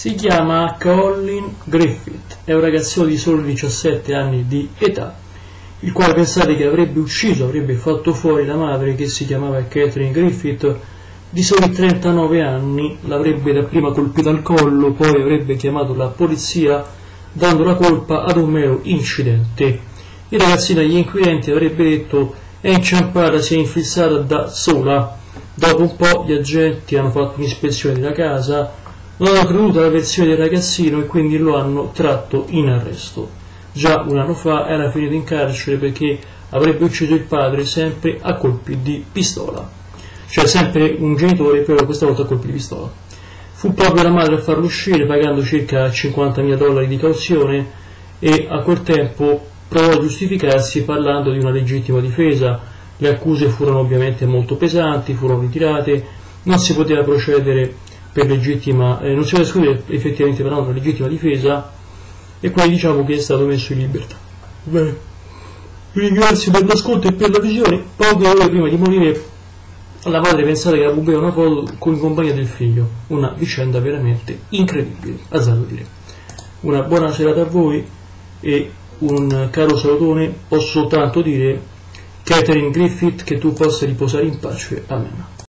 Si chiama Colin Griffith, è un ragazzino di solo 17 anni di età, il quale pensate che avrebbe ucciso, avrebbe fatto fuori la madre che si chiamava Catherine Griffith, di soli 39 anni, l'avrebbe dapprima colpito al collo, poi avrebbe chiamato la polizia dando la colpa ad un mero incidente. Il ragazzino agli inquirenti avrebbe detto è inciampata, si è infilzata da sola. Dopo un po' gli agenti hanno fatto un'ispezione della casa, non hanno creduto alla versione del ragazzino e quindi lo hanno tratto in arresto. Già un anno fa era finito in carcere perché avrebbe ucciso il padre sempre a colpi di pistola. Cioè sempre un genitore, però questa volta a colpi di pistola. Fu proprio la madre a farlo uscire pagando circa 50.000 dollari di cauzione e a quel tempo provò a giustificarsi parlando di una legittima difesa. Le accuse furono ovviamente molto pesanti, furono ritirate, non si poteva procedere per legittima, eh, non si poteva escludere effettivamente per una legittima difesa e quindi diciamo che è stato messo in libertà. Bene, vi ringrazio per l'ascolto e per la visione. Poche ore prima di morire la madre pensate che la pubblicava una foto con compagnia del figlio, una vicenda veramente incredibile, azzardo dire. Una buona serata a voi e un caro salutone, posso soltanto dire Catherine Griffith che tu possa riposare in pace. Amen.